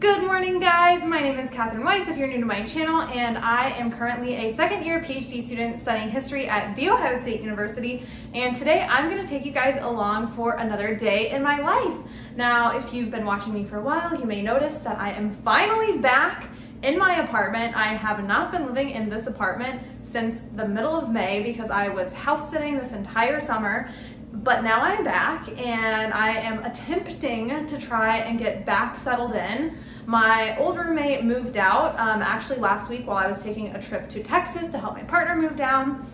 Good morning guys, my name is Katherine Weiss if you're new to my channel and I am currently a second year PhD student studying history at The Ohio State University and today I'm going to take you guys along for another day in my life. Now if you've been watching me for a while you may notice that I am finally back in my apartment. I have not been living in this apartment since the middle of May because I was house sitting this entire summer but now I'm back and I am attempting to try and get back settled in. My old roommate moved out um, actually last week while I was taking a trip to Texas to help my partner move down.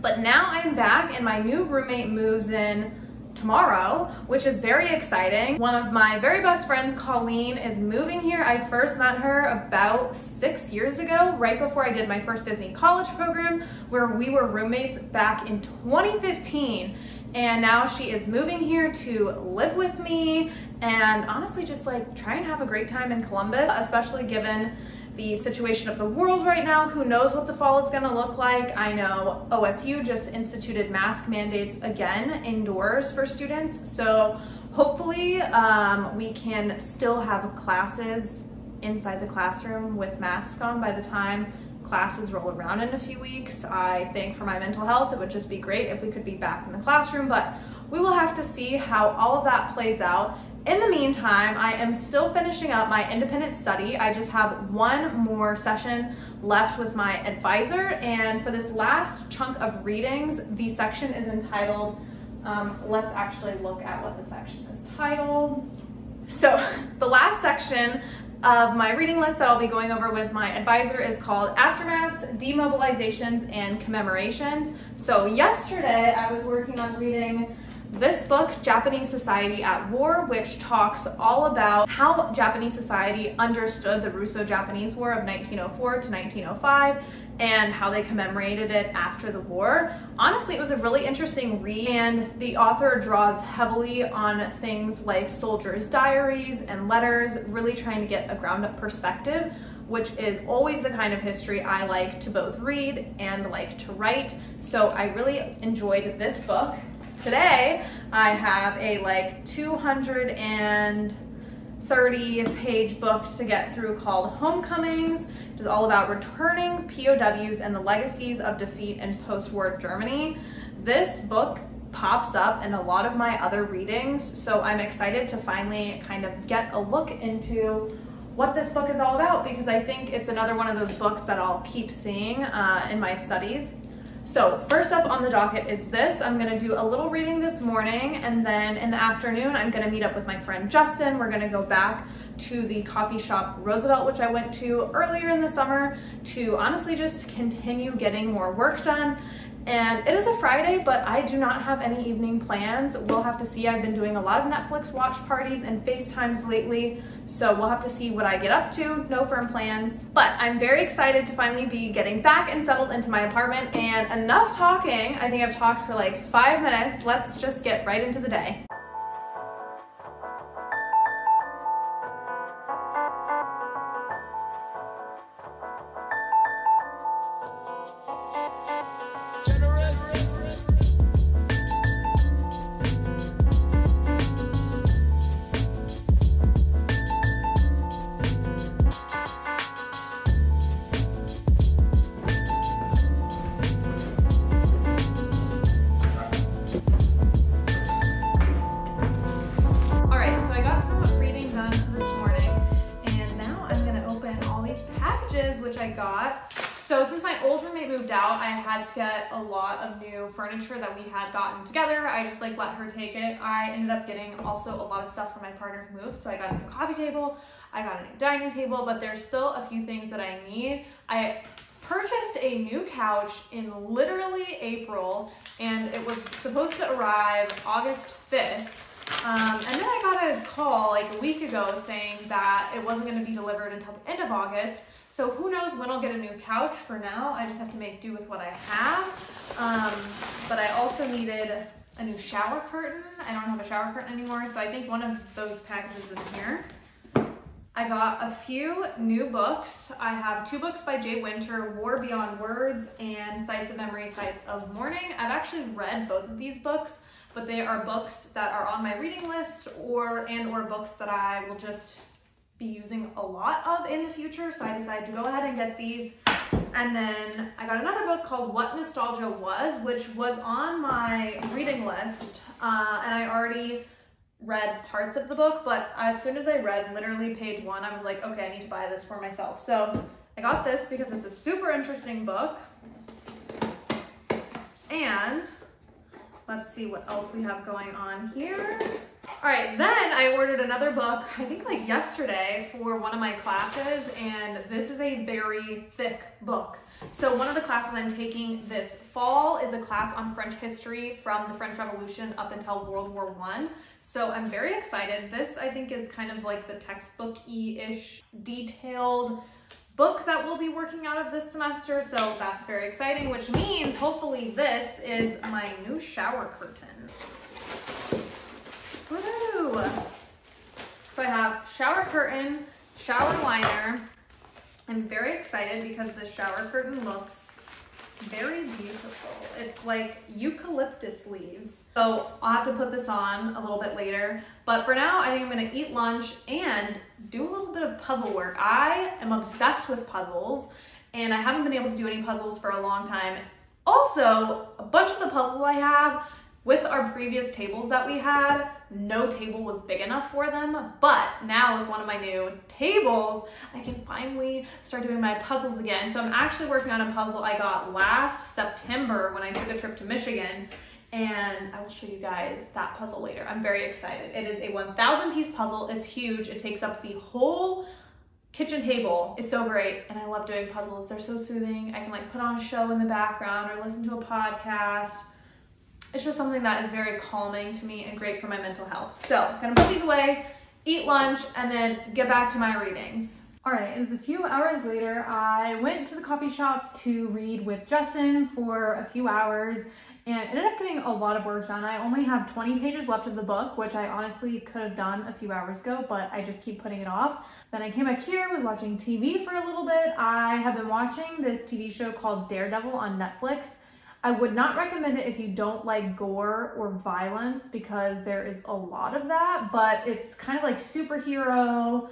But now I'm back and my new roommate moves in tomorrow, which is very exciting. One of my very best friends, Colleen, is moving here. I first met her about six years ago, right before I did my first Disney college program, where we were roommates back in 2015 and now she is moving here to live with me and honestly just like try and have a great time in Columbus, especially given the situation of the world right now. Who knows what the fall is gonna look like? I know OSU just instituted mask mandates again indoors for students. So hopefully um, we can still have classes inside the classroom with masks on by the time classes roll around in a few weeks. I think for my mental health, it would just be great if we could be back in the classroom, but we will have to see how all of that plays out. In the meantime, I am still finishing up my independent study. I just have one more session left with my advisor. And for this last chunk of readings, the section is entitled, um, let's actually look at what the section is titled. So the last section of my reading list that I'll be going over with my advisor is called Aftermaths, Demobilizations, and Commemorations. So yesterday I was working on reading this book, Japanese Society at War, which talks all about how Japanese society understood the Russo-Japanese War of 1904 to 1905 and how they commemorated it after the war. Honestly, it was a really interesting read, and the author draws heavily on things like soldiers' diaries and letters, really trying to get a ground up perspective, which is always the kind of history I like to both read and like to write. So I really enjoyed this book. Today, I have a like 230 page book to get through called Homecomings. It is all about returning POWs and the legacies of defeat in post war Germany. This book pops up in a lot of my other readings, so I'm excited to finally kind of get a look into what this book is all about because I think it's another one of those books that I'll keep seeing uh, in my studies. So first up on the docket is this. I'm gonna do a little reading this morning and then in the afternoon, I'm gonna meet up with my friend Justin. We're gonna go back to the coffee shop Roosevelt, which I went to earlier in the summer to honestly just continue getting more work done and it is a Friday, but I do not have any evening plans. We'll have to see. I've been doing a lot of Netflix watch parties and FaceTimes lately, so we'll have to see what I get up to. No firm plans. But I'm very excited to finally be getting back and settled into my apartment. And enough talking. I think I've talked for like five minutes. Let's just get right into the day. So moved out, I had to get a lot of new furniture that we had gotten together. I just like let her take it. I ended up getting also a lot of stuff for my partner who moved. So I got a new coffee table, I got a new dining table, but there's still a few things that I need. I purchased a new couch in literally April and it was supposed to arrive August 5th. Um, and then I got a call like a week ago saying that it wasn't going to be delivered until the end of August. So who knows when I'll get a new couch. For now, I just have to make do with what I have. Um, but I also needed a new shower curtain. I don't have a shower curtain anymore, so I think one of those packages is here. I got a few new books. I have two books by Jay Winter, War Beyond Words and Sites of Memory, Sites of Mourning. I've actually read both of these books, but they are books that are on my reading list or and or books that I will just be using a lot of in the future. So I decided to go ahead and get these. And then I got another book called What Nostalgia Was, which was on my reading list. Uh, and I already read parts of the book, but as soon as I read literally page one, I was like, okay, I need to buy this for myself. So I got this because it's a super interesting book. And let's see what else we have going on here. All right, then I ordered another book, I think like yesterday for one of my classes, and this is a very thick book. So one of the classes I'm taking this fall is a class on French history from the French Revolution up until World War One. So I'm very excited. This I think is kind of like the textbook-y-ish detailed book that we'll be working out of this semester. So that's very exciting, which means hopefully this is my new shower curtain. So I have shower curtain, shower liner. I'm very excited because the shower curtain looks very beautiful. It's like eucalyptus leaves. So I'll have to put this on a little bit later. But for now, I think I'm gonna eat lunch and do a little bit of puzzle work. I am obsessed with puzzles and I haven't been able to do any puzzles for a long time. Also, a bunch of the puzzles I have with our previous tables that we had, no table was big enough for them, but now with one of my new tables, I can finally start doing my puzzles again. So I'm actually working on a puzzle I got last September when I took a trip to Michigan, and I will show you guys that puzzle later. I'm very excited. It is a 1,000 piece puzzle. It's huge. It takes up the whole kitchen table. It's so great and I love doing puzzles. They're so soothing. I can like put on a show in the background or listen to a podcast it's just something that is very calming to me and great for my mental health. So I'm gonna put these away, eat lunch, and then get back to my readings. All right, it was a few hours later. I went to the coffee shop to read with Justin for a few hours and ended up getting a lot of work done. I only have 20 pages left of the book, which I honestly could have done a few hours ago, but I just keep putting it off. Then I came back here, was watching TV for a little bit. I have been watching this TV show called Daredevil on Netflix. I would not recommend it if you don't like gore or violence because there is a lot of that, but it's kind of like superhero,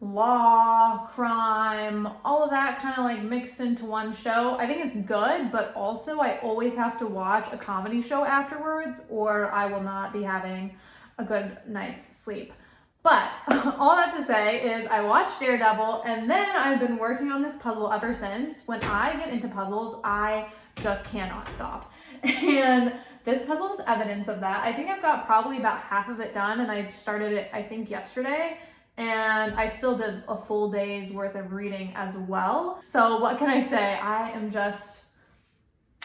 law, crime, all of that kind of like mixed into one show. I think it's good, but also I always have to watch a comedy show afterwards or I will not be having a good night's sleep. But all that to say is I watched Daredevil and then I've been working on this puzzle ever since. When I get into puzzles, I just cannot stop. And this puzzle is evidence of that. I think I've got probably about half of it done and I started it, I think, yesterday. And I still did a full day's worth of reading as well. So what can I say? I am just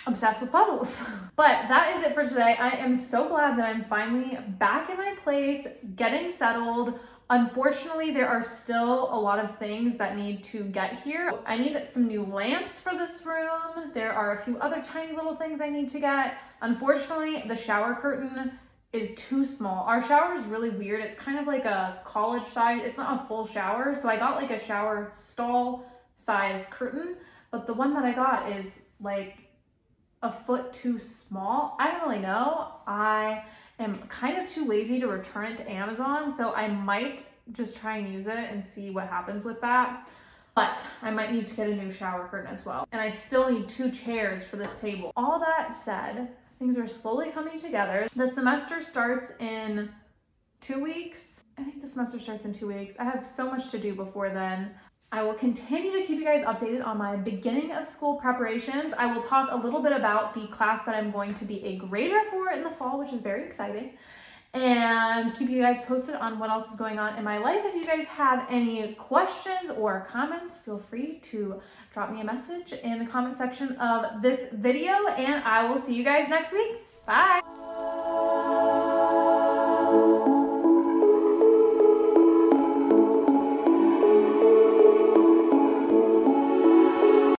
obsessed with puzzles. but that is it for today. I am so glad that I'm finally back in my place, getting settled, Unfortunately, there are still a lot of things that need to get here. I need some new lamps for this room. There are a few other tiny little things I need to get. Unfortunately, the shower curtain is too small. Our shower is really weird. It's kind of like a college size. It's not a full shower. So I got like a shower stall sized curtain, but the one that I got is like a foot too small. I don't really know. I am kind of too lazy to return it to Amazon, so I might just try and use it and see what happens with that. But I might need to get a new shower curtain as well. And I still need two chairs for this table. All that said, things are slowly coming together. The semester starts in two weeks. I think the semester starts in two weeks. I have so much to do before then. I will continue to keep you guys updated on my beginning of school preparations. I will talk a little bit about the class that I'm going to be a grader for in the fall, which is very exciting, and keep you guys posted on what else is going on in my life. If you guys have any questions or comments, feel free to drop me a message in the comment section of this video, and I will see you guys next week. Bye!